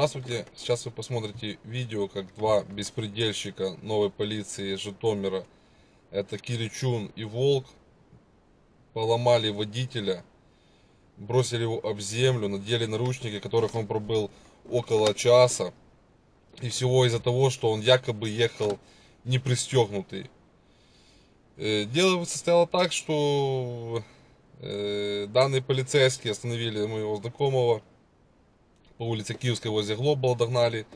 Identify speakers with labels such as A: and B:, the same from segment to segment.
A: Здравствуйте, сейчас вы посмотрите видео, как два беспредельщика новой полиции Житомира, это Киричун и Волк, поломали водителя, бросили его об землю, надели наручники, которых он пробыл около часа. И всего из-за того, что он якобы ехал не пристегнутый. Э, Дело состояло так, что э, данные полицейские остановили моего знакомого по улице Киевской возле Глобала догнали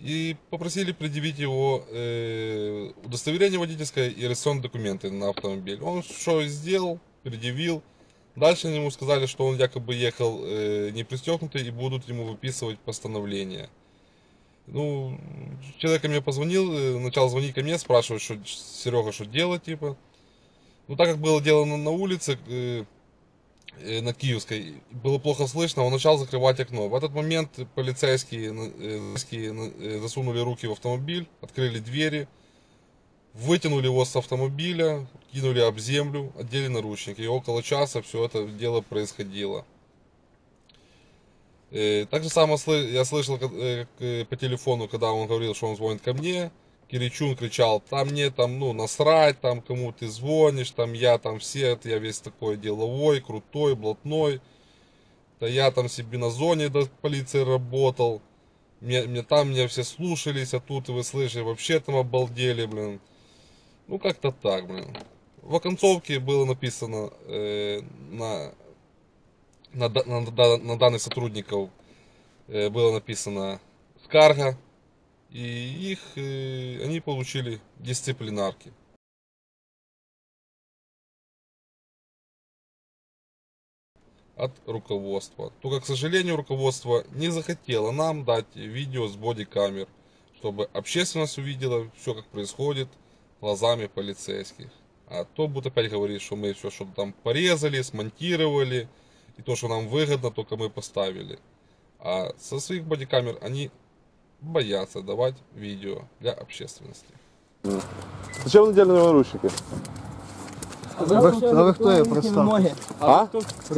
A: и попросили предъявить его э, удостоверение водительское и регистрационные документы на автомобиль. Он что сделал, предъявил. Дальше ему сказали, что он якобы ехал э, не пристегнутый и будут ему выписывать постановление. Ну, человек ко мне позвонил, э, начал звонить ко мне, спрашивать, что Серега, что делать, типа. Ну, так как было дело на, на улице, э, на Киевской, было плохо слышно, он начал закрывать окно. В этот момент полицейские, э, полицейские, э, засунули руки в автомобиль, открыли двери, вытянули его с автомобиля, кинули об землю, одели наручники. И около часа все это дело происходило. Э, Так же самое я слышал э, э, по телефону, когда он говорил, что он звонит ко мне. Киричун кричал, там мне там, ну, насрать, там, кому ты звонишь, там я там все, я весь такой деловой, крутой, блатной. Да я там себе на зоне до полиции работал. Мне, мне там меня все слушались, а тут вы слышали, вообще там обалдели, блин. Ну, как-то так, блин. В оконцовке было написано э, на на, на, да- на данных сотрудников э, было написано скарга, и их, э, они получили дисциплинарки. от руководства. Только, к сожалению, руководство не захотело нам дать видео с бодикамер, чтобы общественность увидела все, как происходит глазами полицейских. А то будут опять говорить, что мы все что-то там порезали, смонтировали, и то, что нам выгодно, только мы поставили. А со своих бодикамер они боятся давать видео для общественности.
B: Зачем надели на наручники?
C: А ви, а ви хто є представник?
B: А?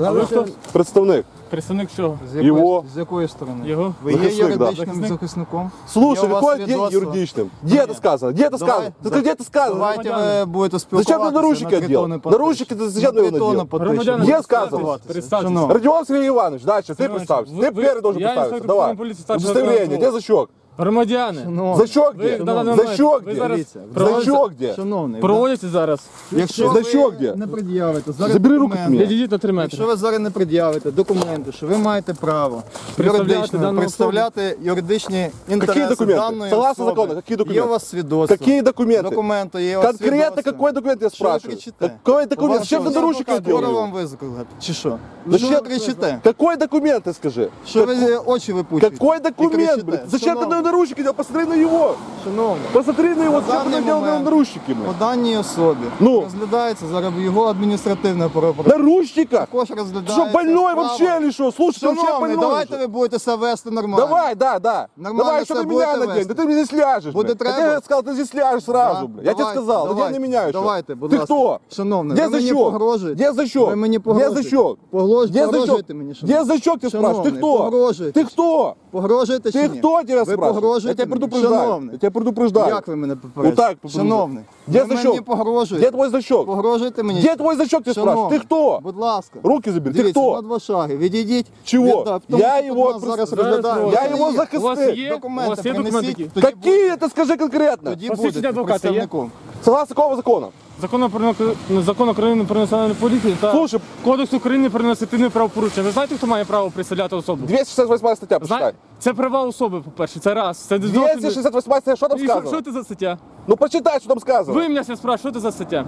C: А ви хто?
B: Представник.
D: Представник чого?
C: З якої,
B: Його.
C: з якої сторони?
D: Його?
C: Ви є
B: Захисник, да.
C: юридичним
D: Захисник?
C: захисником?
B: Слушай,
C: Є у вас
B: какой день
C: свідоцтво?
B: юридичным? Где это сказано? Где это
C: Давай,
B: сказано? Ты
C: за-
B: где это сказано?
C: Давайте ви будете
B: Зачем
C: спілкуватися.
B: ти наручники
C: на три
B: одел?
C: тони по
B: Наручники
C: тисячі.
B: ти зачем
C: На
B: ти
C: три
B: його
C: тони
B: надів?
C: по
D: Громадяни,
C: тисячі.
B: Є сказано?
C: Спілкуватися.
D: Представтесь.
C: Шановні,
B: Родион Сергей Иванович, дальше, ты
D: Сергей
B: представься.
D: Иванович,
B: Ты
D: вы-
B: первый должен
D: я
B: представиться.
D: инспектор
B: Давай.
D: полиции, старший
B: Удостоверение,
D: лейтенант
B: где зачет?
D: Громадяни,
C: шановні,
B: Зачет
D: ви
B: где?
D: на даний
B: Зачет
D: момент, ви
B: где?
D: зараз
C: Дивіться,
D: проводите-
B: Зачет где?
C: шановний,
D: проводите зараз.
C: якщо
B: Значок
C: ви
B: де?
C: не пред'явите, зараз
B: Забери руки
C: документи,
B: від мене.
D: Відійдіть на 3
C: Якщо
D: метри.
C: ви зараз не пред'явите документи, що ви маєте право
D: Представляти
C: юридично
D: дану
C: представляти юридичні інтереси
B: документи?
C: даної
B: Согласно
C: особи.
B: закону, які документи?
C: Є у вас свідоцтво.
B: Какие документы?
C: Документи є у вас
B: Конкретно
C: свідоцтво.
B: какой документ я
C: Що ви
B: спрашиваю?
C: кричите?
B: Какой
C: У
B: документ?
C: вас
B: Зачем
C: що,
B: ты наручники
C: скоро
B: одел?
C: вам визикали, чи що?
B: Ну
C: Що
B: що
C: ви кричите?
B: Какой документ, ты скажи?
C: Що ви очі випучуєте?
B: Какой
C: І
B: документ,
C: кричите?
B: блядь? Зачем ты
C: Шановний,
B: на наручники одел? Посмотри на него.
C: Шановний,
B: Посмотри на его,
C: На
B: зачем ты
C: даний
B: надел на
C: момент
B: наручники,
C: по
B: блядь?
C: даній особі
B: Ну?
C: розглядається зараз його адміністративне правопорушення.
B: Наручниках?
C: Також
B: Ты
C: розглядається
B: что, больной
C: справа.
B: вообще или что? Слушай, ты вообще
C: Шановний,
B: больной
C: давайте
B: уже?
C: ви будете себе вести нормально.
B: Давай, да, да.
C: Нормально
B: Давай, что
C: себя
B: ты меня
C: будете
B: надень,
C: вести?
B: да ты мне здесь ляжешь,
C: Будет
B: блядь. Я
C: треба?
B: тебе сказал, ты здесь ляжешь сразу,
C: Да?
B: блядь. Я тебе
C: Давай,
B: сказал,
C: давай,
B: я не меняю еще.
C: Давайте, будь
B: Ты
C: ласка.
B: кто?
C: Шановний,
B: Где
C: ви мені
B: зачок?
C: погрожуєте?
B: Где зачок?
C: Ви мені
B: Где
C: погрожуєте?
B: зачок?
C: Погрож...
B: Где
C: Погрожуєте
B: зачок?
C: мені,
B: Где
C: шановний?
B: зачок, ты спрашиваешь? Ты
C: Шановний,
B: кто?
C: погрожуєте?
B: Ты кто?
C: Погрожуєте чи
B: Ты
C: ні?
B: кто тебя
C: Ви
B: спрашивает? Я
C: погрожуєте
B: тебя
C: мені?
B: предупреждаю.
C: Шановний.
B: Я тебя предупреждаю.
C: Як ви мене попередите?
B: Вот так предупреждаю.
C: Шановний,
B: Где
C: ви
B: зачок?
C: мені погрожуєте?
B: Где твой зачок?
C: Погрожуєте мені?
B: Где твой зачок, ты спрашиваешь?
C: Шановний,
B: Ты кто?
C: Будь ласка.
B: Руки забери. Ты
C: Дивіться, на
B: кто?
C: два шаги. Відійдіть.
B: Чого?
C: Від- в тому,
B: Я
C: що
B: його
C: тут нас зараз
B: просто-
C: розглядаємо.
B: Я
C: Ви
B: його
C: є.
B: захистив.
D: У вас є?
C: Документи
D: У вас є документи
C: принесіть,
D: які?
C: тоді
B: Какие это, скажи конкретно?
C: Тоді
D: Посвідчення
C: будете
D: адвоката є?
C: представником.
B: Согласно какого закона?
D: Закон про закон України про національну поліцію та
B: Слушай,
D: Кодекс України про адміністративне правопорушення. Ви знаєте, хто має право представляти особу?
B: 268 стаття, почитай.
D: Знаєте? Це права особи, по-перше, це раз. Це
B: 268 стаття, що там
D: І що, що це за стаття?
B: Ну почитай, що там сказано.
D: Ви мене спрашуєте, що це за стаття?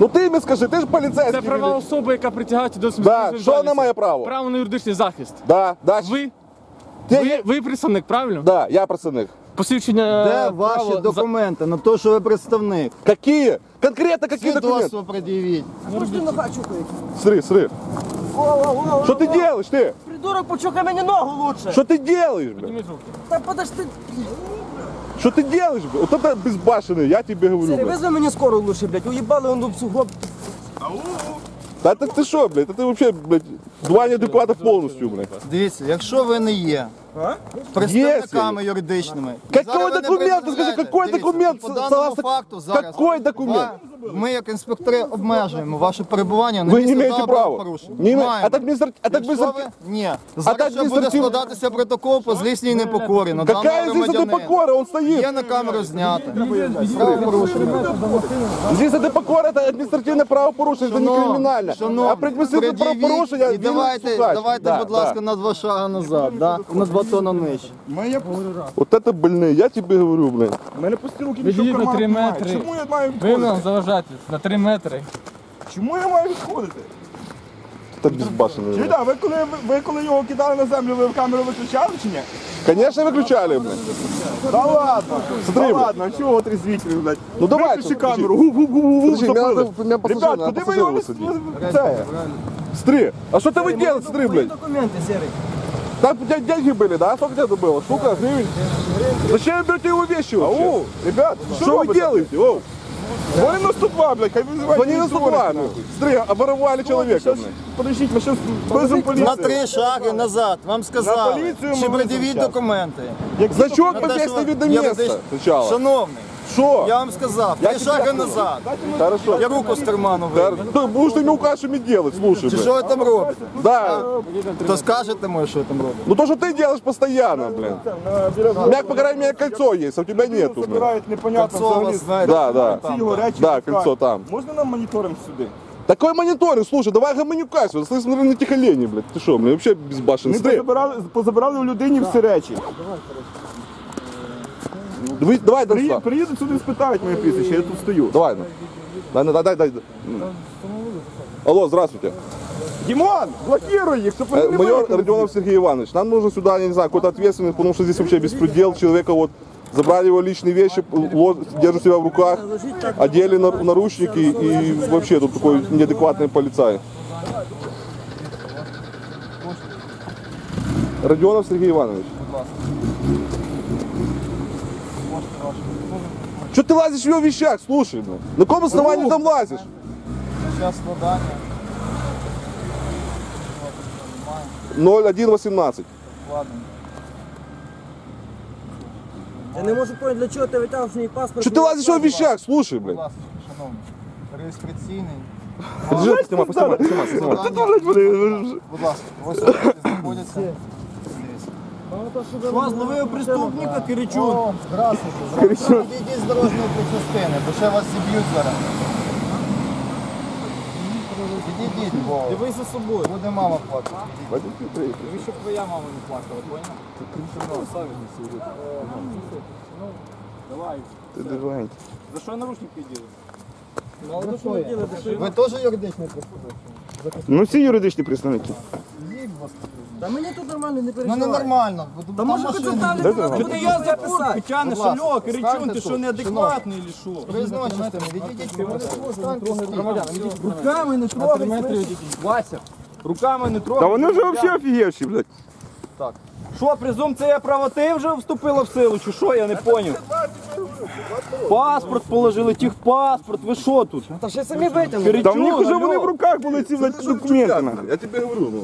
B: Ну ти мені скажи, ти ж поліцейський.
D: Це права особи, яка притягається до
B: Да, що вона має право?
D: Право на юридичний захист.
B: Да, да.
D: Ви,
B: Ти-
D: ви, ви представник, правильно?
B: Да, я представник.
D: Посвідчення
C: Де
D: е,
C: ваші
D: право-
C: документи на те, що ви представник?
B: Какие? Конкретно какие документы?
C: Свідоцтво пред'явіть.
B: Смотри, смотри. Что ты делаешь, ты?
E: Придурок, почухай мені ногу лучше.
B: Что ты делаешь, блядь?
D: Підніміть руки.
E: Та подожди.
B: Что ты делаешь, блядь? Вот это безбашенный, я тебе говорю,
E: Сири,
B: блядь.
E: визви мені скору лучше, блядь. Уїбали он всю глоб.
B: Да это ты что, блядь? Это ты вообще, блядь, два неадеквата полностью, блядь.
C: Дивіться, якщо ви не є представниками юридичними.
A: Какой
C: Зараз ви не
A: документ? Ты скажи,
C: представляєте.
A: какой
C: Дивіться,
A: документ?
C: По даному
A: согласно-
C: факту зараз
A: Какой документ?
C: ва- Ми, як інспектори, обмежуємо ваше перебування на
A: Вы не
C: місці
A: имеете
C: даного
A: права.
C: правопорушення.
A: Не име-
C: Маємо.
A: Это административ... Это
C: Якщо
A: административ...
C: ви... Ні. Зараз ще буде
A: адміністратив-
C: складатися протокол по злісній непокорі на даного
A: Какая здесь это
C: громадянина.
A: покора? Он стоит.
C: Є на камеру знято. Правопорушення.
A: Здесь это покора, это административное правопорушение, это не
C: Шановні,
A: криминально.
C: шановні,
A: А предмістивне
C: пред'явіть
A: правопорушення...
C: І
A: він
C: давайте,
A: судач.
C: давайте,
A: Да,
C: будь
A: да.
C: ласка, на два шага назад, да? на два тона нижче.
A: Вот это больные, я тебе говорю, блин.
B: У мене пусті руки
D: Відійдіть
B: нічого в
D: на
B: карманах
D: 3
B: немає.
D: метри.
B: Чому я маю
D: Ви нам
B: відходити?
D: заважаєте на 3 метри.
B: Чому я маю відходити?
A: Это безбашенный.
B: Чи да, ви коли ви, ви коли його кидали на землю, ви камеру виключали чи ні?
A: Конечно, выключали, блин.
B: Та ладно,
A: Смотри,
B: та
A: блядь.
B: ладно, а чого три звідки, блядь?
A: Ну давай,
B: Виключи
A: подожди.
B: камеру, гу-гу-гу-гу,
A: Подожди, меня
B: забили.
A: надо- меня пассажир-
B: Ребят,
A: надо
B: куди ви
A: пассажира
B: його не
A: висадити.
B: це?
A: Смотри, а что-то вы делаете, смотри, блядь.
F: Документи, Серий.
A: Там у тебя деньги были, да? Сколько тебе было? Штука, гривен? Зачем вы берете его вещи вообще?
B: Ау, ребят,
A: Что вы делаете? Оу,
B: Вони на 102, блядь, хай визивають.
A: Звони на 102, ну. Смотри, оборовали человека,
B: Щас,
A: блядь.
B: подождіть, ми зараз визовемо поліцію.
C: На три шаги назад, вам сказали.
B: поліцію ми
C: Чи
B: визовемо
C: пред'явіть
B: щас.
C: документи.
A: Значок
C: На те,
A: повесь
C: що
A: на видно
C: я
A: место
C: десь-
A: сначала.
C: Шановний,
A: Что?
C: я вам сказав,
A: Я
C: три
A: тебе
C: шаги
A: сказав.
C: назад.
A: Хорошо.
C: Я руку з карману
A: Да,
C: вийму.
A: ты будешь ты мне укажешь, что мне делать, слушай,
C: Чи
A: блядь.
C: що ви там робите?
A: Да,
C: То скажете мені, що ви там робите?
A: ну то, что ты делаешь постоянно, блин. У меня, по крайней мере, кольцо есть, а у тебя нету, блин.
B: Забирають непонятно
C: Кольцо у
B: взагалі.
C: вас, знаєте,
A: Да, да.
B: Ці його речі.
A: Да,
B: шукають.
A: кольцо там.
B: Можна нам моніторинг сюди?
A: Такой мониторинг, слушай, давай гомонюкайся, вот смотри на тихоление, блядь. Ты что, блин, вообще безбашенный.
B: Ми
A: Смотри,
B: позабирали, позабирали у людині всі речі.
A: давай, давай,
B: Приї-
A: давай,
B: Приїдуть сюди, спитають моє прізвище, я тут стою.
A: давай, ну. дай, дай, дай, дай. Алло, здравствуйте.
B: Дімон, блокируй їх, щоб вони
A: Э,
B: не
A: Майор
B: виїхали.
A: Родионов Сергей Иванович, нам нужно сюда, я не знаю, какой-то ответственный, потому что здесь вообще беспредел. Человека вот забрали его личные вещи, ло- держат себя в руках, одели на- наручники и вообще тут такой неадекватный полицай. Родионов Сергей Иванович. Что ты лазишь в его вещах, слушай, ну? На каком основании ты там лазишь?
C: Час складання.
A: 0118.
C: Ладно.
F: Я не можу поняти, для чого ти витягнув мій паспорт.
A: Что ты лазишь в его вещах, слушай,
C: Будь
A: блин.
C: ласка, шановний. Реєстраційний.
A: Держи, снимай, снимай, снимай, снимай.
C: Складання. Будь ласка, ось тут знаходяться.
F: Що, зловив преступника Киричун?
C: Здравствуйте. здравствуйте. Відійдіть з дорожньої частини, бо ще вас зіб'ють зараз. Відійдіть, бо
F: Дивись за собою.
C: буде мама плакати.
F: Ви Щоб твоя мама не плакала, поняв?
A: Ты дурак.
F: За що наручники діли? Мало за що не діли, за що
C: Ви теж юридичний представник?
B: Ну всі юридичні представники.
F: Та мені тут нормально, не
C: Ну
F: переживай.
C: ненормально.
F: Та може концертальний
B: Де
F: Ти я записати.
C: Тяне, шальо, Киричун, ти що неадекватний чи що? Признав частину, відійдіть.
F: Руками не трогай.
C: Вася, руками не
B: Та
C: трогай.
B: вони вже взагалі офігевші, блядь.
C: Що, презумпція правоти вже вступила в силу, чи що, я не поняв. Паспорт положили, техпаспорт, ви що тут?
F: Та ще самі витягнули.
B: Та в них вже вони в руках були ці блядь, документи.
A: Я тебе говорю, ну.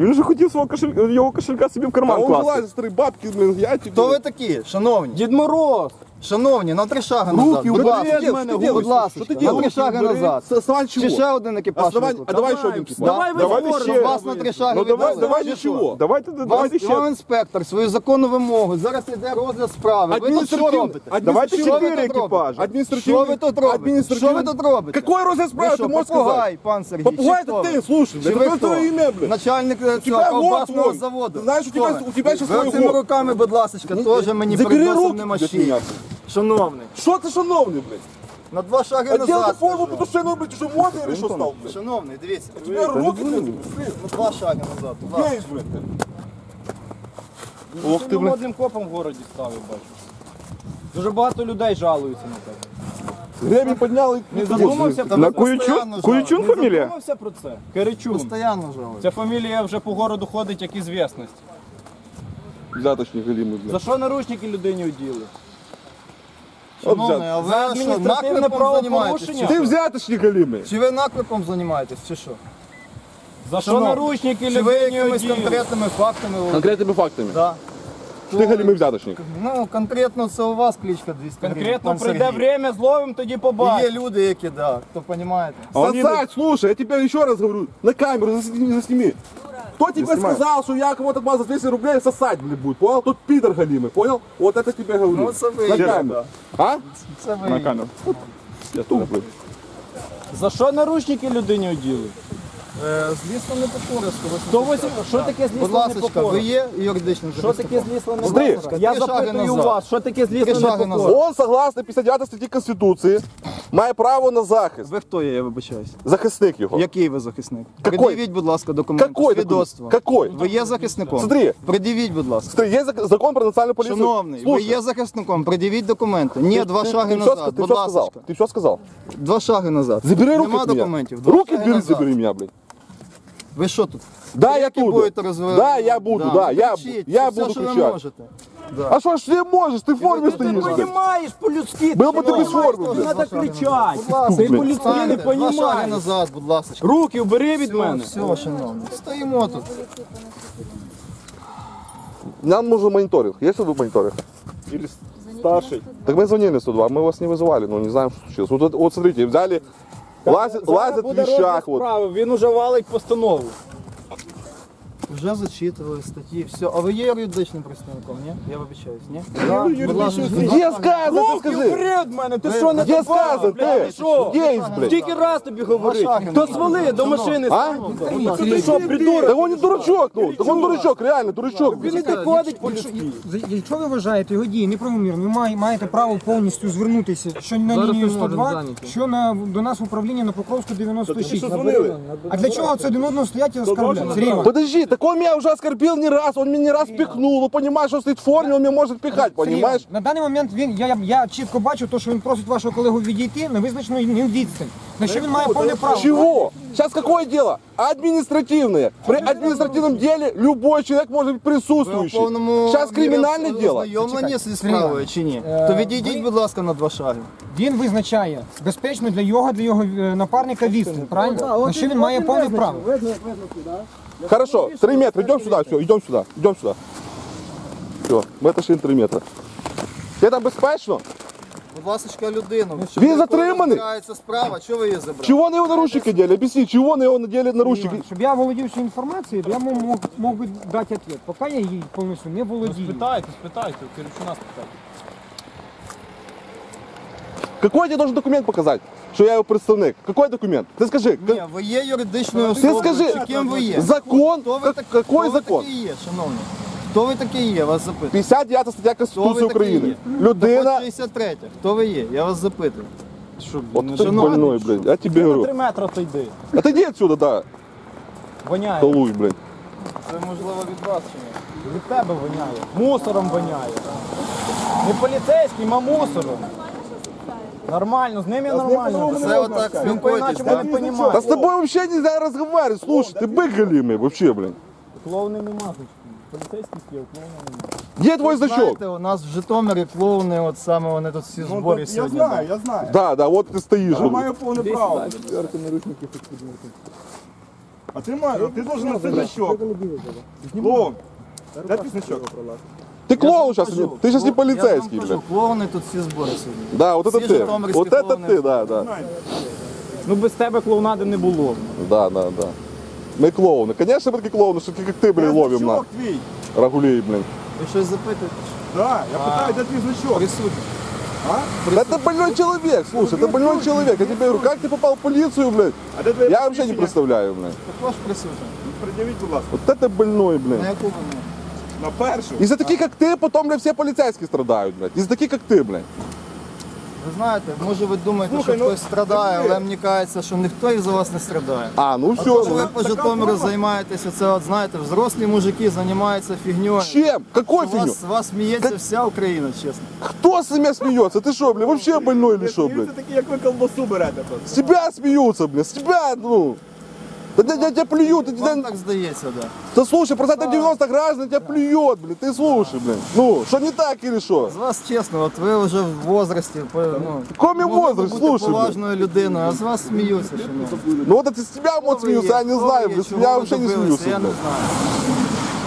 B: Він вже хотів свого кошелька, його кошелька собі в
A: А
B: карман
A: он
B: класти.
A: вылазит, старые бабки, блин, я тебе...
C: Хто ви такі, шановні? Дід Мороз. Шановні, на три шаги назад. Будь
A: убери,
C: ласка,
A: что ты делаешь?
C: будь ласка,
A: Что ты
C: на
A: делаешь?
C: три шаги
A: Убери.
C: назад.
A: С основания чего?
C: Чи ще один екіпаж?
A: Основание-
C: викликати?
A: А давай еще один экипаж.
F: Давай
B: Давайте
F: виходимо.
B: ще.
C: Вас на три шаги
B: Ну давай,
C: відвели.
B: давай
C: Чи
B: нічого.
C: що?
B: Давайте,
C: Вас,
B: давайте ще.
C: вам інспектор свою законну вимогу. Зараз йде розгляд справи. Ви тут що
A: Административный-
C: робите?
B: Давайте
C: Що ви
B: чотири
C: тут робите?
B: екіпажі.
A: Административный...
C: Що ви тут робите?
A: Административный...
C: Що ви тут робите?
A: Какой розыск
C: Ви
A: справа,
C: що,
A: ты можешь
C: попугай,
A: сказать?
C: пан Сергій?
A: Попугай
C: чи
A: это
C: хто
A: ты,
C: ви?
A: слушай,
C: Чи
A: блядь,
C: ви
A: это
C: хто?
A: твое имя, блядь.
C: Начальник е, цього
A: тебя вот
C: колбасного
A: он.
C: заводу.
A: Ты знаешь, у
C: Хто
A: тебя-
C: ви?
A: у тебя сейчас
C: Ви
A: свой
C: цими
A: год.
C: руками, будь ласка, теж мені
A: Забери
C: приносив
A: руки
C: не
A: от
C: мощі.
A: меня.
C: Шановний,
A: Что ты шановный, блядь?
C: на два шаги
A: Одел ты
C: назад.
A: форму,
C: скажу.
A: потому что, ну, блядь, уже модный или что стал, блядь?
C: Шановний, дивіться.
A: Тебе руки, блядь,
C: На два шаги назад. будь ласка.
A: геешь, блядь. Ох ты, блядь.
C: Модним копом в городі ставив, бачу. Дуже багато людей жалуються на тебе.
A: Гребень поднял и...
C: Не задумався про
B: На
C: це?
B: Куючун?
C: Постоянно
B: Куючун
C: жалуються.
B: фамілія?
C: Не задумався про це? Киричун. Постоянно жалуються. Ця фамілія вже по городу ходить як ізвісність.
A: Взяточник галимый, блядь.
C: За що наручники людині оділи?
A: От
C: Шановний, а ви
F: За
C: що,
F: адміністративне
C: наклепом
F: правопорушення?
C: займаєтесь? чи
A: Ты
C: що?
A: взяточник галимый.
C: Чи ви наклепом займаєтесь, чи що?
F: За що
B: Шановні,
F: наручники
C: Чи ви
F: людині
C: якимись
F: оділи?
C: конкретними фактами?
A: Конкретными фактами.
C: Да.
A: Ты голимый взяточник.
C: Ну, конкретно це у вас кличка 200 гривень,
F: Конкретно
C: пан
F: прийде
C: Сергій.
F: время, зловим, тоді
C: І Є
F: побачимо.
C: люди, які, да, хто розумієте.
A: Сосать, слушай, я тебе еще раз говорю, на камеру засни- засними. Кто тебе сказал, что я кого-то база 200 рублей сосать, не будет, понял? Тут пидор галимый, понял? Вот это тебе говорю.
C: Ну, самый...
A: на камеру. А?
C: Самый...
B: На камеру.
A: Я тупый.
F: За що наручники людині оділи?
C: Е, Злісно непокорисько.
F: Хто ось- Що таке
C: Будь
F: злісно
C: ласка, ви
F: непокора?
C: є юридичним
F: Що таке
C: захисником?
F: злісно
A: Смотри,
F: непокора? Я
C: три шаги
F: запитую
C: назад.
F: вас, що таке
C: Три
F: злісно
C: шаги
F: непокора?
C: назад.
A: Он, согласно 59 статті Конституції, має право на захист.
C: Ви хто є, я вибачаюсь?
A: Захисник його.
C: Який ви захисник?
A: Какой?
C: Пред'явіть, будь ласка, документ.
A: Какой
C: Свідоцтво.
A: документ? Какой?
C: Ви є захисником?
A: Смотри.
C: Пред'явіть, будь ласка.
A: Смотри, есть зак- закон про национальную полицию.
C: Шановний, ви
A: Слушай,
C: є захисником, пред'явіть документи. Ні,
A: ты-
C: два
A: ты-
C: шаги
A: ты всё
C: назад,
A: ска- Ты
C: будь
A: все сказал?
C: ласка.
A: Ты все сказал?
C: Два шаги назад.
A: Забери руки
C: Нема
A: от меня.
C: документів. Два
A: Руки
C: шаги
A: бери,
C: назад.
A: забери меня, блядь.
C: Ви що тут?
A: Да, я
C: Які
A: буду.
C: будете розвивати?
A: Да, я буду, да, я,
C: Кричіть,
A: я
C: все,
A: буду
C: що ви
A: кричать.
C: можете.
A: А что ж ты можешь? Ты в форме
F: Ти
A: стоишь, блядь.
F: розумієш по-людськи,
A: Был бы ты без формы,
F: не
A: блядь.
F: треба кричати.
C: ласка,
F: Ти
A: блядь.
F: по-людськи не
C: Встаньте, Два шаги
F: розумієш.
C: назад, будь ласка.
F: Руки убери від мене.
C: Все, шановні. Стоїмо тут.
A: Нам нужен мониторинг. Есть тут мониторинг?
B: Или старший.
A: Так мы звонили 102, мы вас не вызывали, но не знаем, что случилось. Вот, это- вот смотрите, взяли, лазят, лазить в
F: справи, Він уже валить постанову.
C: Вже зачитували статті, все. А ви є юридичним представником, ні? Я вибачаюсь, ні?
B: юридичний
C: Будь ласка,
A: Где сказано, ты
F: Руки
A: скажи?
F: від мене, ти що не добав,
A: сказано, ты?
F: ти що?
A: Где есть, блядь?
F: Скільки раз тобі говорить?
C: шаги
F: То свали до машини.
A: А?
F: Ти що, придурок?
A: Он не дурачок, ну, так он дурачок, реально, дурачок.
F: Він не доходить по-людськи.
G: Якщо ви вважаєте його дії неправомірними, ви має- маєте право повністю звернутися що на лінію 102, що на, до нас в управління на Покровську 96. А для чого це один одного стоять і оскарбляти? Сергій
A: Подожди, так он меня уже оскорбил не раз, он меня не раз пихнул, ну понимаешь, что он стоит в форме, он меня может пихать,
G: Сергій
A: понимаешь?
G: Іванович, На даний момент він я, я, я чітко бачу, то, що він просить вашого колегу відійти на визначену ним відстань. На що він має повне право.
A: Чего? Сейчас какое дело? Административное. При административном деле любой человек может быть
C: Ви в
A: присутствующий.
C: повному
A: Сейчас криминальное дело.
C: Ознайомлені зі справою чи ні? То відійдіть, будь ласка, на два шаги.
G: Він визначає безпечно для його, для його е, напарника відстань. Правильно? На що він має повне право.
A: Хорошо, три метра, идем сюда, все, идем сюда, идем сюда. Все, мы отошли на три метра. Тебе там безпечно?
C: Будь ласка, людину.
A: Він затриманий?
C: Відбувається справа, чого ви її забрали?
A: Чего на его наручники надели? Объясни, чего на его надели наручники?
G: Щоб я володів цією інформацією, то я мог, мог, мог би дати відповідь. Поки я її повністю не володію.
F: Спитайте, спитайте, Киричуна спитайте.
A: Какой я тебе должен документ показать, Что я его представник? Какой документ? Ты скажи.
C: Ні, ви є юридичною особою.
A: скажи,
C: чи ким ви є?
A: Закон?
C: Хто ви так-
A: какой
C: хто ви
A: закон?
C: такі є, шановні? Хто ви такі є, вас запитую.
A: 59 стаття
C: Хто ви
A: Конституції
C: такі
A: України.
C: є?
A: Людина.
C: Так от 63. Хто ви є? Я вас запитую. Що,
A: ты
C: шановний,
A: больной,
C: що?
A: блядь. Я тебе
F: На
A: говорю.
F: три метри отойди.
A: Отойди отсюда, да.
F: Воняє.
C: Це
A: Толуй, блядь.
C: можливо від вас чи ні?
F: Від тебе воняє. Мусором воняє. Не поліцейським, а мусором. Нормально, з ними нормально.
C: Це отак
F: Він
C: спілкуєтесь,
F: по-іначе
C: да?
F: не
A: Да
F: розуміє.
A: с тобой вообще нельзя разговаривать. Слушай, ты бык голимый вообще, блин.
F: Клоуни нема тут. Поліцейський спів, клоуна нема.
A: Где твой значок?
C: Знаєте, у нас в Житомирі клоуни, от саме вони тут всі
B: Ну,
C: зборі
B: я
C: сьогодні.
B: знаю, я знаю.
A: Да, да, вот ты стоишь.
B: Я маю повне право. А ти маєш, ти должен носити значок. Клоун. Де твій значок?
A: Ты клоун сейчас, ты сейчас не
C: Я
A: полицейский,
C: вам
A: блядь.
C: кажу, клоуни тут всі збори сьогодні.
A: Да, вот это
C: Все
A: ты.
C: житомирские
A: Вот это
C: клоуны.
A: ты, да, да.
F: Ну без тебе клоунади не було.
A: Да, да, да. Мы клоуны. Конечно, мы такие клоуны, что как ты, блин, ловим на
B: Значок твій.
A: рагулей, блин.
C: Ви щось запитуєте?
B: Да, я питаю, де твій значок?
C: Присутні.
A: Да это больной человек, слушай, это больной человек. Я тебе говорю, как ты попал в полицию, блядь?
B: А де твоє
A: Я вообще не
B: посвідчення?
A: представляю, блядь.
C: Також присутні.
B: Пред'явіть, будь ласка.
A: Вот это больной, блин.
C: На яку ви?
B: На першу.
A: Из-за таких, как ты, потом, блядь, все полицейские страдают, блядь. Из-за таких, как ты, блядь.
C: Ви знаєте, може ви думаєте,
B: Слухай,
C: що
B: ну,
C: хтось страдає,
B: диви.
C: але мені кажеться, що ніхто із вас не страдає.
A: А, ну
C: А то, що ви
A: все.
C: по Житомиру займаєтеся, це от знаєте, взрослі мужики займаються фігньою.
A: Чем? Какой
C: У
A: фигню?
C: вас, вас сміється вся Україна, чесно.
A: Кто с меня смеется? Ты что, блядь, вообще больной или что,
B: Це
A: блядь?
B: такі, як ви колбасу берете тут.
A: С тебя смеются, блядь, с тебя, ну. Да, я, я тебя плюют, ты,
C: Вам
A: ты,
C: так здається, да.
A: да слушай, процентов 90 граждан тебя плюет, блин, ты слушай, блин. Ну, что не так или что?
C: З вас чесно, от ви вже в возрасті, по- ну,
A: Какой мне
C: могли б
A: возраст,
C: бути
A: слушай, блин.
C: поважною людиною, а з вас сміються, шановні.
A: Ну вот это с тебя вот
C: Хто ви
A: смеются,
C: є?
A: я не
C: Хто
A: знаю,
C: ви є?
A: блин, с
C: Чого
A: меня
C: ви
A: вообще не
C: добилися?
A: смеются,
C: Я не
A: блин.
C: знаю.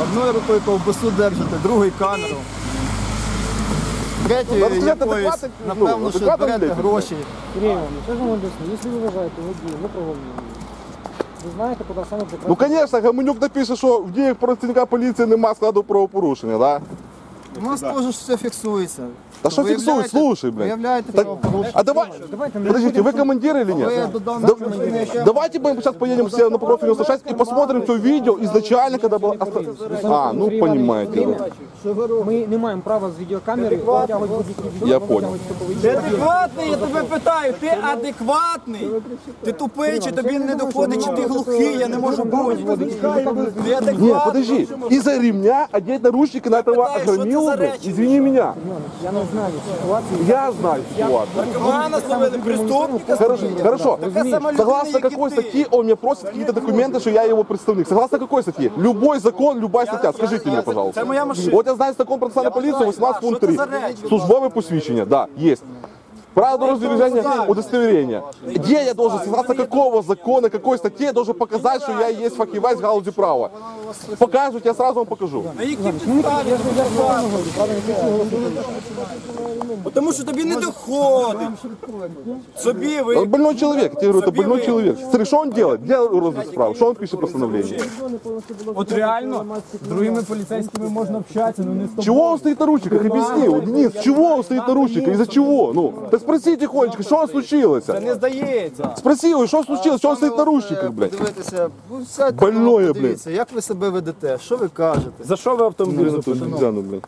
C: Одною рукою ковбасу держите, другою камеру. Третьою
A: Надо сказати,
C: якоюсь,
A: адекватно, ну,
C: напевно, що
A: адекватно
C: берете
A: людей.
C: гроші.
G: Сергій Іванович, я ж вам об'ясню, якщо ви вважаєте водії неправомірним, ви знаєте, куди саме.
A: Ну, конечно, Гаменюк напише, що в діях працівника поліції нема складу правопорушення, да?
C: У нас теж все фіксується.
A: Та що
C: Виявляєте-
A: фіксують? Слушай, блядь.
C: Виявляєте
A: Так,
C: правопорушення.
A: а давай,
G: Давайте не
A: подождите, вы командир или
C: Ви
A: нет?
C: до даного
A: Да-
C: часу не яке-
A: Давайте мы сейчас поедем все на Покров 96 и посмотрим то видео изначально, когда было... оста- А, ну понимаете. да.
G: Ми не маємо права з відеокамери витягувати будь-які відео.
A: Я понял.
F: Ти адекватний, я тебе питаю, ти адекватний? Ти тупий, чи тобі не доходить, чи ти глухий, я не можу поняти. Ти
A: Не,
F: адекватний?
A: подожди, из-за ремня одеть наручники на этого
F: Питаю, що це речі?
A: извини меня.
G: Я не знаю ситуацию.
A: Я знаю ситуацию.
F: Наркомана словили, преступника
A: Хорошо,
F: словили.
A: хорошо.
F: Така сама людина,
A: Согласно
F: як і
A: какой
F: ти.
A: статьи он мне просит какие-то документы, что я его представник? Согласно какой статье? Любой закон, любая статья. Скажите мне, пожалуйста.
F: Це моя машина.
A: Вот я знаю закон про национальную полицию, 18 пункт
F: Що це
A: 3.
F: за речі?
A: Службовое посвящение, да, есть. Право дорожного движения, удостоверение. Где я должен, согласно какого закона, какой статьи, я должен показать, что я есть фахивец в галузі права? Покажут, я сразу вам покажу.
F: На якій підставі тобі адекватний? Тому що тобі не доходить. Собі
A: Он
F: ви.
A: больной человек, я тебе говорю, это больной человек. Смотри, что он делает? Где розыск справ? Что он пишет постановление?
F: От реально, з другими поліцейськими можна общатися, але не з тобою.
A: Чего он стоит на ручках? Объясни, вот, Денис, чего он стоит на ручках? Из-за чего? Ну, так спроси тихонечко, что случилось?
F: Це не здається.
A: Спроси его, что случилось, что он стоит на ручниках, блядь?
C: Подивитися, ви сядьте,
A: Больное,
C: подивіться, як ви себе ведете, що ви кажете.
F: За що ви автомобіль
A: Ну,
F: зупинили?
A: нельзя, ну, блядь.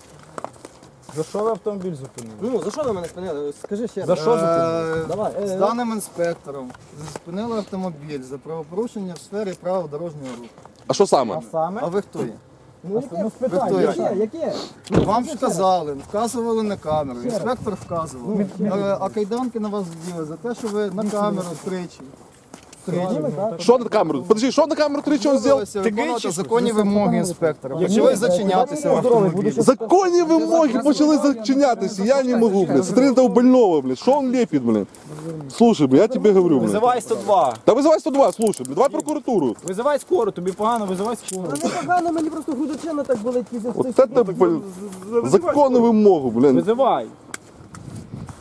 F: За що ви автомобіль зупинили?
C: Ну, за що ви мене спинили? Скажи ще.
F: За що зупинили?
C: Давай. З даним інспектором зупинили автомобіль за правопорушення в сфері права дорожнього руху.
A: А что самое?
C: А ви хто є?
F: Ну
C: яке ну, є?
G: Яке?
C: Ну, Вам ж вказали, вказували на камеру, інспектор вказував. А, а кайданки на вас вділи за те, що ви на камеру тричі. Тричі.
A: Что на камеру? Подожди, что на камеру тричи он сделал?
C: Відмовилися виконувати законні вимоги інспектора. Почали зачинятися в автомобілі.
A: Законні вимоги почали зачинятися, я не могу, блядь. Смотри на того больного, блядь, что он лепит, блядь. Слушай, блядь, я тебе говорю, блядь.
F: Визивай 102.
A: Да вызывай 102, слушай, блядь, давай прокуратуру.
F: Визивай скору, тобі погано, визивай скору.
G: Погано, мені просто грудочина так болить після
A: Вот это, блядь, законну вимогу, блядь.
F: Визивай.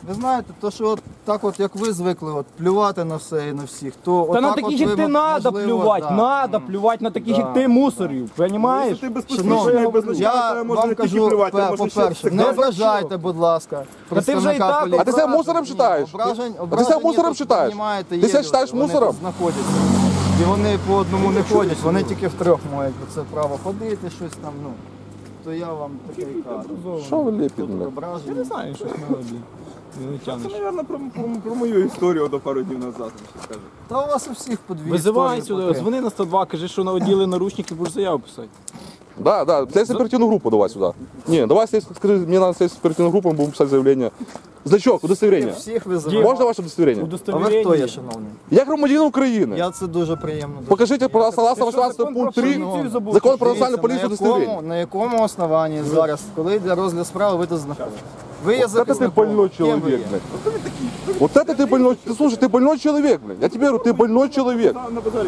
C: Ви знаєте, то що от так от як ви звикли, от плювати на все і на всіх, то
F: Та на таких, як ти, надо плювати,
C: да.
F: надо плювати на таких, як ти, мусорів, понімаєш?
B: Ти без без
C: я
B: можна
C: вам
B: не тільки
C: кажу,
B: плювати, а
C: пе-
B: можна ще
C: по-перше, не
B: стикати.
C: ображайте, будь ласка,
F: Та ти вже і так
C: поліції.
A: А ти себе мусором
C: Ні, ображень-
A: А ти себе мусором
C: тут
A: считаєш?
C: понімаєте,
A: Ти
C: є
A: себе
C: люди, вони
A: мусором?
C: знаходяться. І вони по одному не ходять, вони тільки втрьох мають це право ходити, щось там, ну. То я вам таке і кажу.
A: Що ви лепите,
C: Тут
A: блядь?
C: ображення.
F: Знаю, щось Не.
B: Це, мабуть, про, про, про мою історію до пару днів назад. що скажу.
C: Та у вас у всіх по дві
F: Визивай
C: історії,
F: сюди,
C: по три.
F: дзвони на 102, кажи, що на наділи наручники, будеш заяву писати.
A: Да, да, следственную оперативную группу давай сюда. Не, давай, скажи, мне надо следственную оперативную группу, мы будем писать заявление. Значок, удостоверение.
C: Всіх визиваю.
A: Можна ваше удостоверение?
C: А ви хто є, шановний?
A: Я громадянин України.
C: Я це дуже приємно. дуже.
A: Покажите, пожалуйста, согласно 18 пункт 3,
F: поліцію забув?
A: закон про
C: Дивіться,
A: національну поліцію
C: на якому, на якому основанні зараз, коли йде розгляд справи, ви тут знаходитесь? Ви є
A: Вот это ты
C: захисником.
A: больной
C: Ким ви
A: человек,
C: є?
A: блядь. Вот это ты больной, ты слушай, ты больной человек, блядь. Я тебе говорю, ты больной человек.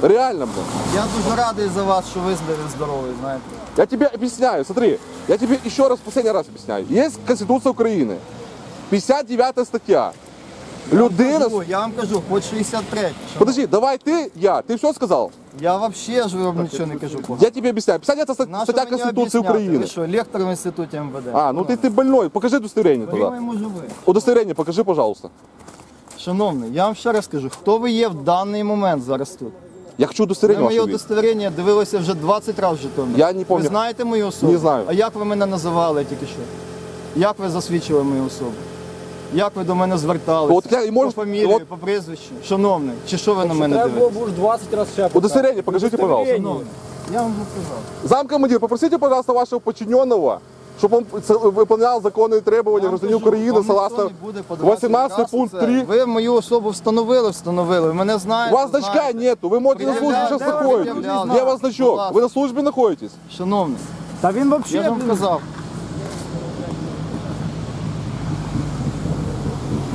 A: Реально, блядь.
C: Я дуже радий за вас, що ви здорові- здоровий, знаєте.
A: Я тебе объясняю, смотри, я тебе еще раз, последний раз объясняю. Есть Конституция Украины, 59 статья. Людина...
C: Кажу, я вам кажу, хоч 63. що-
A: Подожди, давай ты, я, ты все сказал?
C: Я взагалі ж вам нічого не кажу.
A: Я тебе объясняю. 59 ста-
C: Нащо
A: статья
C: мені
A: Конституции
C: об'ясняти? Ви
A: Украины.
C: що, лектор в інституті МВД?
A: А, ну ты, ты больной. Покажи удостоверение туда.
C: Приймаємо живи.
A: Удостоверение покажи, пожалуйста.
C: Шановний, я вам ще раз кажу, хто ви є в даний момент зараз тут?
A: Я хочу
C: Ви
A: удостоверение
C: моє
A: ваше видеть.
C: удостоверення дивилися вже 20 разів в Житомирі.
A: Я не помню.
C: Ви знаєте мою особу?
A: Не знаю.
C: А як ви мене називали тільки що? Як ви засвідчили мою особу? Як ви до мене зверталися?
A: От я- і можеш-
C: По фамілії,
A: от-
C: по прізвищу? Шановний, чи що ви на мене
F: Треба було
C: дивитесь?
F: б уж 20 разів ще
A: Удостоверение покажите, пожалуйста.
C: Шановний, я вам вже сказав.
A: Замкомандир, попросите, пожалуйста, вашего подчиненного щоб він це- виконував законні требування
C: Я вам
A: гражданин
C: кажу,
A: України
C: вам
A: согласно
C: ніхто не буде подавати
A: 18
C: раз
A: пункт
C: це.
A: 3.
C: Ви мою особу встановили, встановили. Ви мене
A: У
C: знаєте.
A: вас значка
C: знаєте.
A: нету, вы можете на службе
C: Предъявляю,
A: сейчас
C: де ви
A: находитесь.
C: пред'являли?
A: Где у вас
C: Будь
A: значок?
C: ласка.
A: Вы на службе находитесь?
C: Шановний,
F: Та він
C: я
F: взагалі.
C: ж вам казав.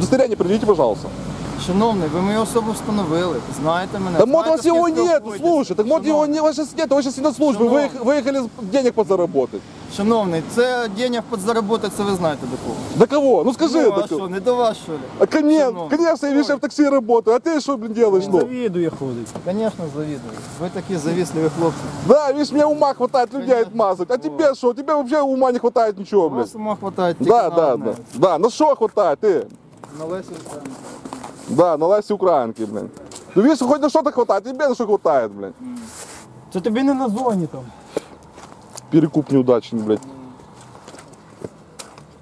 A: Удостоверение придите, пожалуйста.
C: Шановний, ви мою особу встановили. Знаєте мене.
A: Да может у
C: знаєте,
A: вас
C: з ким
A: его нету,
C: спілкуєтесь.
A: слушай, так может его
C: Шановний,
A: не, у вас сейчас нет, вы сейчас не на службе, вы
C: Шановний.
A: выехали денег подзаработать.
C: Шановний, це денег подзаработать, це ви знаєте до кого.
A: До кого? Ну скажи,
C: Ну,
A: до
C: а що,
A: кого?
C: не до вас, що ли?
A: А конечно,
C: Шановний.
A: конечно, я видишь, я в такси работаю, а ты что, блин, делаешь, ну?
F: Завідує ходить.
C: Звісно, завідую. Ви такі завісливі хлопці.
A: Да, видишь, мне ума хватает людей
C: Конечно.
A: отмазать, а тебе что? Тебе вообще ума не хватает ничего,
C: У
A: блядь.
C: вас ума хватає тільки
A: Да,
C: на
A: да,
C: одне.
A: да. Да, на что хватает, ты?
C: На Лесі Українці.
A: Да, на Лесі Украинки, блин. Ну видишь, хоть на что-то хватает, тебе на что хватает, блядь.
F: Це тобі не на зоні там.
A: Перекуп неудачный, блядь.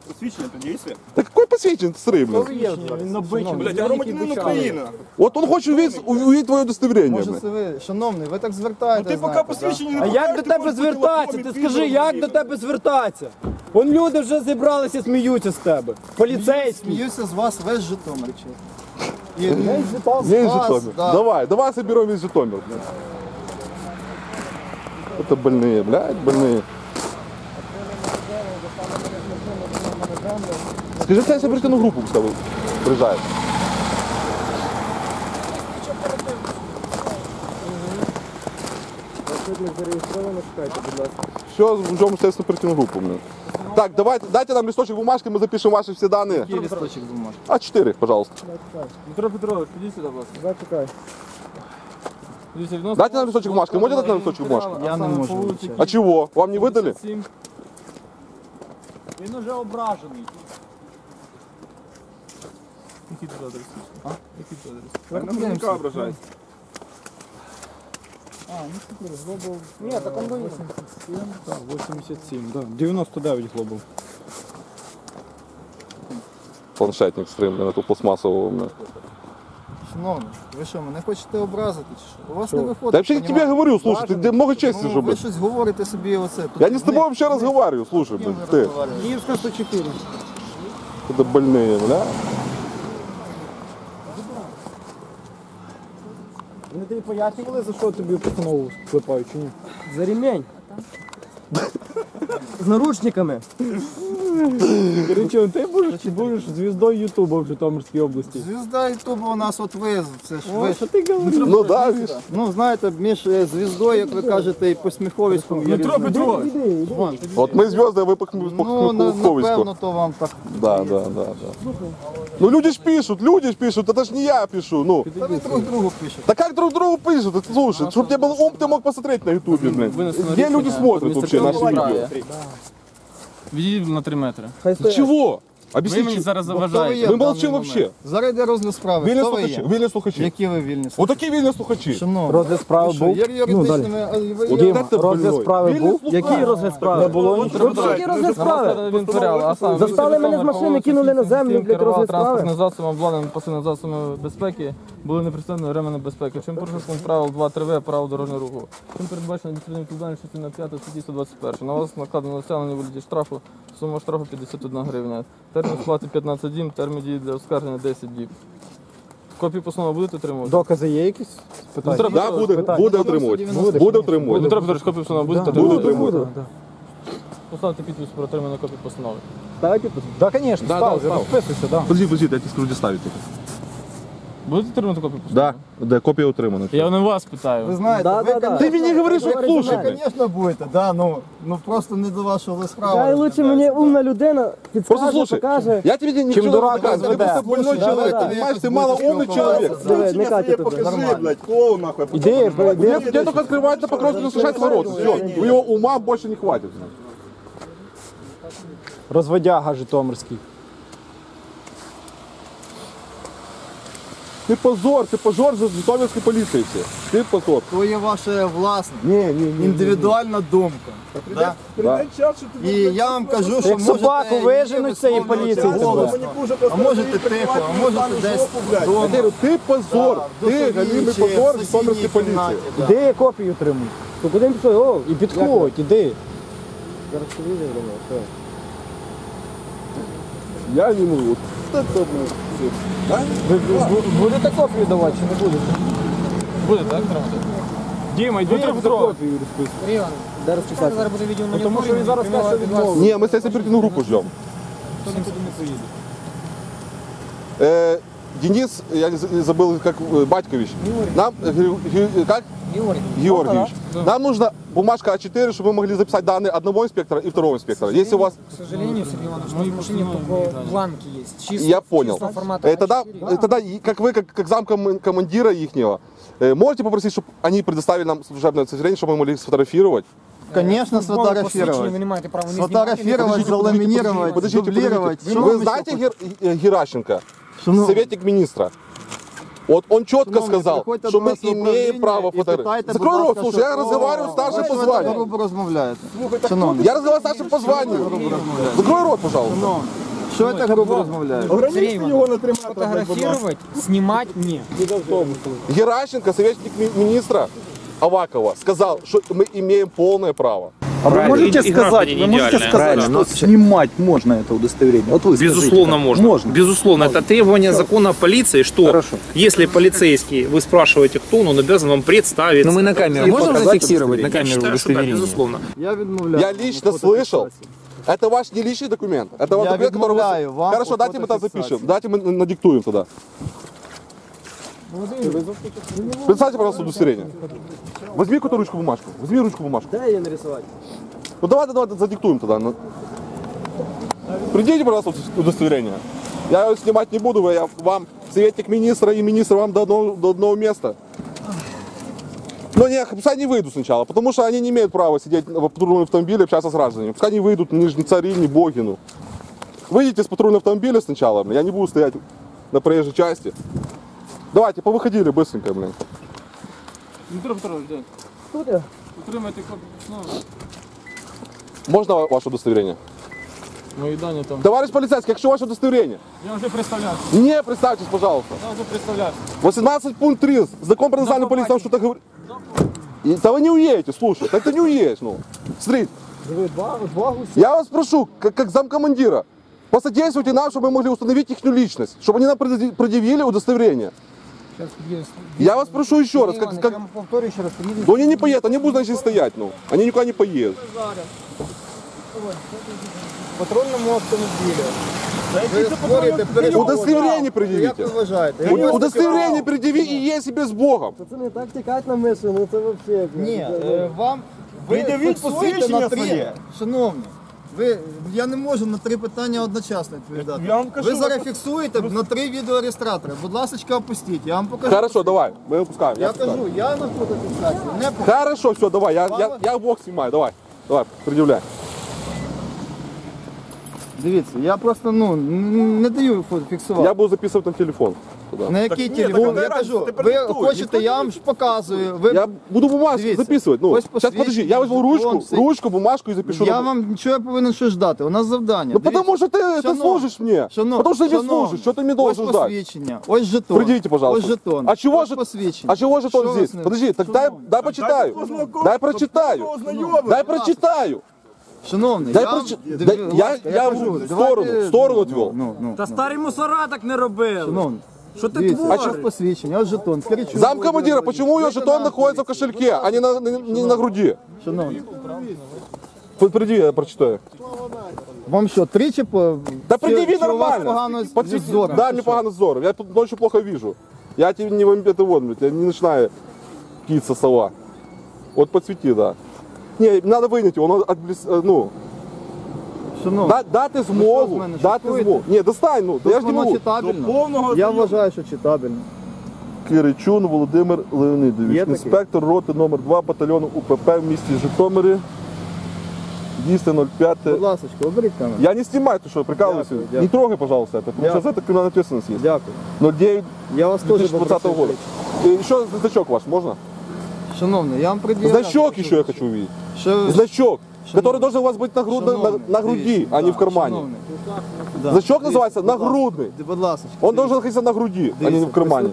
B: Посвідчення то действие?
A: Да какой посвящен сры, блядь?
F: Він набичений.
B: Блядь, я громадянин України.
A: Вот он хочет увидеть, увидеть твое удостоверение,
C: Може,
A: блядь.
C: це ви, шановний, ви так звертаєте.
B: Ти поки
C: знаєте,
B: посвідчення не
F: А як
B: покажеш,
F: до
B: ти
F: тебе
B: будеш
F: звертатися?
B: телефоном
F: Ти
B: і
F: скажи,
B: відео
F: як до
B: робити.
F: тебе звертатися? Вон люди вже зібралися, сміються з тебе.
C: да?
F: Поліцейські.
C: Сміюся з вас весь Житомир. чесно. І
A: Есть
C: Вас,
A: Житомир.
C: да.
A: Давай, давай соберем весь Житомир. блядь. Это больные, блядь, больные. Скажи, це оперативну групу з тобою приїжджає. Все, ждем, естественно, оперативную группу. блин. Так, давайте, дайте нам листочек бумажки, мы запишем ваши все данные.
C: Який листочок бумажки?
A: А4, пожалуйста.
D: Дмитро Петрович, підіть сюди, будь ласка.
G: Зачекай.
D: Дивіться, відносно
A: Дайте нам листочек бумажки. Можете дать нам листочек бумажки?
C: Я не можу. вибачайте.
A: А чего? Вам не выдали?
D: Сім.
F: Він уже ображений.
D: Який тут адрес? А? Який тут адрес?
B: Так, на мужика ображається.
G: Ні, так он буде.
F: 87, да. 99 глобал.
A: Планшетник стрим, на ту пластмассовую. блин.
C: Шановний, ви що, мене хочете образити чи що? У вас не виходить.
A: Да я вообще к тебе
C: понімаєте?
A: говорю, слушай, ты где много чести
C: Ну,
A: же,
C: ви
A: блин.
C: щось говорите собі оце. Тут
A: Я не с тобой
C: не-
A: вообще разговариваю, слушай,
C: З ким
A: блин,
C: ви
A: ты.
C: розмовляєте?
G: Київська 104.
A: Это больные, бля.
F: Вони тобі пояснювали, за що тобі постанову клепають чи ні? За ремень. З наручниками. Короче, ти будеш, будеш звіздою Ютуба в Житомирській області.
C: Звізда Ютуба у нас от ви, це ж ви.
F: О, що ти говориш?
A: Ну да, видишь.
C: Ну, знаєте, між е, звіздою, як ви кажете, і посміховиськом є
D: Дмитро
C: різниця.
D: Петрович!
C: Вон.
A: Вот мы звезды, а вы по
C: Ну, на- напевно, то вам так.
A: Да, да, да, да. Ну люди ж пишут, люди ж пишут, это ж не я пишу, ну.
C: Та ви друг другу пишете.
A: Да как друг другу пишут? Это, слушай, чтобы тебе был ум, ты мог посмотреть на ютубе, блин. Где люди смотрят вообще наши видео?
D: Відійдіть на 3 метри.
A: Ты чего?
D: Ви
A: Объясни,
D: мені
A: чё-
D: зараз
C: Бо хто ви є
D: заважаєте.
A: Мы
C: в даний
A: молчим
C: момент?
A: вообще.
C: Зараз йде розгляд справи.
A: Вільні
C: Хто ви
A: слухачі,
C: є?
A: вільні слухачі.
C: Які ви вільні
A: Вот
C: слухачі?
A: такие вільні слухачі.
C: Шановні,
F: Розгляд справи
C: ви що,
F: був?
C: є
F: Ну,
C: юридичними, а ви є-
A: Діма,
F: Розгляд справи
A: Вільні
F: був?
A: слухачі.
F: Який розгляд справи? Не було нічого. Який розгляд справи?
D: Він творяв, а саме
F: Застали мене з машини, кинули на землю, блядь, розгляд справи.
D: Транспортним засобом, обладнаним пасивним засобами безпеки, були непристойно ремені безпеки. Чим пункт правил 2-3В правил дорожнього руху. Чим передбачено адміністративна відповідальність частина 5 статті 121. На вас накладено стягнення вигляді штрафу, сума штрафу 51 гривня. Термін сплати 15 діб, термін дії для оскарження 10 діб. Копію постанови будете отримувати?
F: Докази є якісь?
D: Дмитро
A: Да,
D: Петрович,
A: буде, буде отримувати. Буде отримувати.
D: Дмитро Петрович, копію постанови будете
A: Буде
D: отримувати?
A: отримувати.
D: Поставте підпис про отримання копії постанови.
F: Ставите тут? Да, конечно,
A: Да,
F: став,
A: да, став.
F: підписуйся, да.
A: Подожди, подожди, тебе скажу, де ставити.
D: Будете отримати копію постанови?
A: Да, да, копія отримана.
D: Я не вас питаю.
C: Ви знаєте,
F: Да,
C: ви,
F: да, да.
C: конечно,
A: Ти мені говориш,
C: ви,
A: що слушай,
C: Ви,
A: блядь.
C: звісно, будете, да, ну, ну просто не до вашого справи.
E: Хай лучше мені умна людина
A: Просто
E: підскаже,
A: слушай,
E: покаже.
A: я тебе ничего не
F: дурак
A: доказываю, ты
F: разведе.
A: просто больной
C: Слушай,
A: человек,
C: да, да.
A: понимаешь, ты малоумный человек.
E: Диви, не Катя туди.
B: Покажи, блядь, клоун нахуй.
F: Іди,
A: Тебе, тебе только открывать на покровку не сушать ворот. Все, у него ума больше не хватит.
F: розводяга Житомирський.
A: Ты позор, ты позор за Житомирской полиции все. Ты позор.
C: То є ваша власна,
A: Не, не, не.
C: індивідуальна думка. Да?
B: Прийде час, що ти
C: І я вам кажу, що
F: Як
C: можете
F: собаку
C: її
F: виженуть з цієї
C: висловлювати
F: поліції
C: голос.
F: тебе.
B: мені дуже
C: А можете тихо, а можете десь
A: Я
C: вдома.
A: говорю, ты позор,
C: в
A: ты
C: душовій
A: галимый
C: чи
A: позор
C: в
A: Житомирской
C: сусідній
A: полиции.
C: кімнаті, да.
F: Іди копію тримай. То куди він пішов? О, і підходь, іди.
A: Я не могу. Вот это ну,
F: Будете копію давати чи не будете?
D: Буде, так, тримати? Діма, йди фотографувати.
G: Де розписати? Зараз буде відео на
F: Ну, Тому що він зараз каже, що відмовив.
A: Не, мы с оперативную группу ждем. Э, Денис, я не за- не забыл, как э, Батькович. Нам, э, Ге- как? Георгиевич. Нам нужна бумажка А4, чтобы мы могли записать данные одного инспектора и второго инспектора. Если у вас,
G: К сожалению, Сергей Иванович, в моей машине только бланки есть. Чисто,
A: я понял.
G: чистого формата
A: Э, Тогда,
G: А4.
A: э, тогда, как вы, как, как зам ком- командира ихнего, э, можете попросить, чтобы они предоставили нам служебное удостоверение, чтобы мы могли сфотографировать?
C: Конечно,
G: посвідчення
C: сфотографировать. Сфотографировать, заламинировать,
A: подождите,
C: дублировать.
A: подождите. Вы знаете Гер- э, Геращенко?
C: Шановний.
A: Советник министра. Вот он четко
C: Шановний,
A: сказал,
C: приходьте
A: что
C: до
A: мы
C: нас в
A: имеем
C: управління
A: право
C: і
A: фотографировать.
C: питайте,
A: Закрой
C: будь
A: рот,
C: ласка,
A: слушай, я
C: що-
A: разговариваю с
C: Ви
A: старшим
C: що
A: по
C: ви так
A: званию.
C: грубо розмовляєте? Шановний,
A: Я разговариваю с старшим по званию. Закрой рот, пожалуйста.
C: шановний, що ви так грубо розмовляєте?
G: Сергей Иванович, фотографировать, снимать нет.
A: Геращенко, советник ми- министра Авакова, сказал, что мы имеем полное право.
H: А вы можете сказать, вы можете сказать, что снимать можно это удостоверение? Вот вы скажите,
I: Безусловно,
H: как?
I: можно.
H: Можно.
I: Безусловно, это требование закона о полиции, что
H: Хорошо.
I: если полицейский, вы спрашиваете, кто он, он обязан вам представить.
J: Ну мы на камеру
I: И
J: можем
I: показать
J: зафиксировать на
I: удостоверение. Я
J: камеру
I: считаю, что да,
J: удостоверение?
I: безусловно.
C: Я відмовляю.
A: Я лично слышал. Это ваш не личный документ. Это вот
C: Я
A: документ, который вы-
C: відмовляю вам
A: Хорошо,
C: у
A: дайте мы это
C: фотофиксації.
A: запишем. Дайте мы надиктуем тогда. Представьте, пожалуйста, удостоверение. Возьми какую-то ручку бумажку. Возьми ручку бумажку.
E: Дай ее нарисовать.
A: Ну давайте, давайте задиктуем тогда. ну. Придите, пожалуйста, удостоверение. Я его снимать не буду, я вам советник министра и министр вам до одного, до одного места. Но не, пускай они выйдут сначала, потому что они не имеют права сидеть в патрульном автомобиле общаться с гражданами. Пускай они выйдут, ни не цари, ни боги, ну. Выйдите из патрульного автомобиля сначала, я не буду стоять на проезжей части. Давайте, повыходили быстренько, блин.
D: Дмитро Петрович, де?
E: Тут я.
D: Утримайте копію. Ну,
A: Можно ва- ваше удостоверение?
D: мої дані там.
A: Товарищ полицейский, якщо ваше удостоверение?
D: Я вже представлявся.
A: Не, представьтесь, пожалуйста.
D: Я вже представлявся.
A: 18 пункт 3. Закон про национальную полицию там что-то говорит. И, да вы не уедете, слушай, так ты не уедешь, ну. Смотри, я вас прошу, как, как замкомандира, посодействуйте нам, чтобы мы могли установить их личность, чтобы они нам предъяви- предъявили удостоверение.
G: Сейчас подъедет.
A: Я вас прошу еще раз,
G: Сергей
A: как,
G: Иванович,
A: как...
G: я вам повторю еще раз. подъедет.
A: Ну они не поедут, они будут, значит, стоять, ну. Они никуда не поедут.
G: В патрульному автомобілі.
C: Ви створюєте перешкоду.
A: Удостоверение
C: Як
A: предъявите.
C: ви вважаєте?
A: У- Удостоверение предъяви и есть себе с Богом.
E: Пацани, так тікать на мишу, ну це вообще. блядь.
C: Ні, е, вам ви
B: Пред'явіть
C: фіксуєте
B: посвідчення
C: на три.
B: своє.
C: Шановні, ви, я не можу на три питання одночасно відповідати.
B: Я вам кажу,
C: ви зараз
B: ви-
C: фіксуєте на три відеореєстратори. Будь ласка, опустіть. Я вам покажу.
A: Хорошо, давай, мы выпускаем.
C: Я
A: пускаю.
C: кажу, я на фотофіксації. Не по-
A: Хорошо, все, давай, я, я, я Бог снимаю, давай. Давай, предъявляй.
C: Дивіться, я просто ну н- не даю фото фіксувати.
A: Я буду записывать на телефон. Туда.
C: На який
B: ні,
C: телефон?
B: так
C: Я
B: давай,
C: кажу,
B: ти
C: ви
B: продиктуй,
C: хочете,
B: ніхто
C: я
B: не
C: вам ж показую. Ви...
A: Я буду бумажку
C: Дивіться,
A: записывать. Ну,
C: ось
A: сейчас подожди, я возьму
C: посвідчення,
A: ручку,
C: вон цей-
A: ручку, бумажку и запишу.
C: Я
A: на-
C: вам нічого я повинен що ждати. У нас завдання.
A: Ну потому что ты, ты
C: Шановний,
A: служишь мне.
C: Шанов-
A: Потому что ты не
C: шановний,
A: служишь, что ты мне должен
C: ось
A: ждать.
C: посвідчення, ось жетон.
A: Придите, пожалуйста.
C: Ось жетон.
A: А чего
C: ось
A: же-
C: посвідчення.
A: А чего же
C: Що
A: он
C: вас
A: здесь?
C: не-
A: Подожди, так дай, дай почитаю. Дай прочитаю. Дай прочитаю.
C: Шановний,
A: Дай
C: я,
A: прочи-
C: Диві-
A: дай-
C: будь
A: я-
C: ласка,
A: я
C: кажу,
A: в
C: давайте-
A: сторону, в сторону отвел.
C: Ну, ну,
F: Та
C: ну.
F: старі мусора так не робили.
C: Шановний,
F: Що ти
C: дивіться, а що
F: твориш?
C: посвідчення, ось жетон. Скажіть,
A: Зам командира, почему ее жетон находится в кошельке, а не на, не, не на груди?
C: Шановний,
A: Приди, я прочитаю.
C: вам що, тричі по...
A: Да
C: чи-
A: предъяви
C: чи у вас
A: нормально.
C: погано з-
A: Подсвети-
C: з зором,
A: Да,
C: чи
A: мне
C: що?
A: погано с зором. Я тут ночью плохо вижу. Я тебе не вам это вот, блядь, я не начинаю птица, сова. Вот подсвети, да. Не, надо вынять его, надо отблес... э, ну,
C: Шановний,
A: да, дати
C: з
A: змогу,
C: мене
A: дати
C: шокуєте?
A: змогу. Ні, достань, ну, я ж не
C: воно
A: можу.
C: читабельно.
B: повного
C: Я вважаю, що читабельно.
A: Киричун Володимир Леонидович,
C: Є такий?
A: інспектор роти номер 2 батальйону УПП в місті Житомирі. Дійсно 05.
C: Будь ласка, оберіть камеру.
A: Я не снимаю, ты что, прикалывайся?
C: Дякую, дякую.
A: Не трогай, пожалуйста, это, потому что
C: Дякую.
A: за это криминальная ответственность есть.
C: Дякую.
A: 09
C: Я вас теж
A: 2020
C: попросив.
A: года. И еще значок ваш, можно?
C: Шановний, я вам пред'являю.
A: Значок еще я хочу увидеть.
C: Що...
A: Значок,
C: Шановний.
A: который должен у вас быть на, груд- на,
C: Шановний,
A: на груди,
C: дивіться,
A: а не
C: да,
A: в кармане.
C: шановний. Да.
A: Значок
C: Дивіться,
A: называется
C: будь ласка.
A: нагрудный.
C: Будь ласка.
A: Он должен находиться на груди, а не в кармане.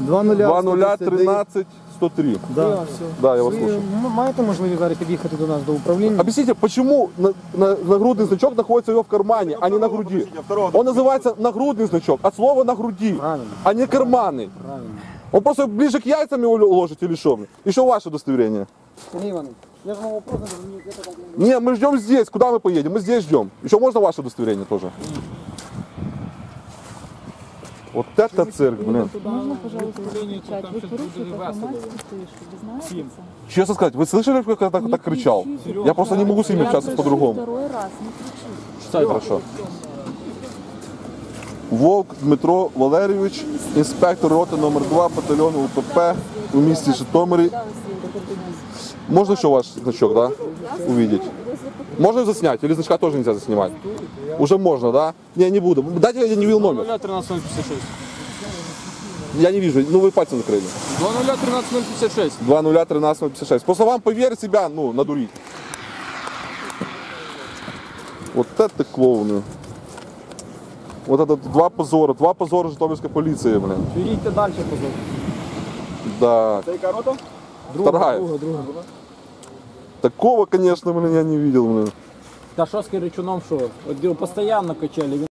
C: 2013
A: 103.
G: Да.
A: Да, я вас
G: Ви
A: слушаю.
G: м- маєте можливість зараз під'їхати до нас до управління?
A: Объясните, почему на, на- нагрудный значок находится у него в кармане, а не на груди? Он называется нагрудный значок от слова на груди,
G: Правильно.
A: а не карманный.
G: Правильно.
A: Он просто ближе к яйцам его ложит или что? Еще ваше удостоверение.
G: Сергій Іванович, я ж вам вопрос задаю, я так не
A: Не, мы ждем здесь. Куда мы поедем? Мы здесь ждем. Еще можно ваше удостоверение тоже? Вот это цирк, блин.
J: Можна, пожалуйста, кричать? Ви порушуєте громадську тишу, ви знаєте це?
A: Честно сказать, вы слышали, как я так,
J: Не
A: так кричал?
J: кричите,
A: Я просто не могу с ними
J: Я
A: общаться
J: прошу
A: по-другому.
J: Второй раз, не кричіть.
A: Хорошо. Вовк Дмитро Валерійович, інспектор роти номер 2 батальйону УПП у місті Житомирі. Можна ще ваш значок, да? Увидеть? Можно заснять? Или значка тоже нельзя заснимать? Уже можно, да? Не, не буду. Дайте я не видел номер.
D: 2013056.
A: Я не вижу. Ну вы пальцем закрыли.
D: 2013056.
A: 201356. Просто вам поверь себя, ну, надурить. Вот это клоуны. Вот это два позора, два позора Житомирской полиции, блин.
F: Їдьте далі, позор.
A: Да.
F: Це яка рота?
A: Вторая.
F: Друга, друга.
A: Такого, конечно, блин, я не видел, блин.
F: Та що з Киричуном, що? От постійно качали, він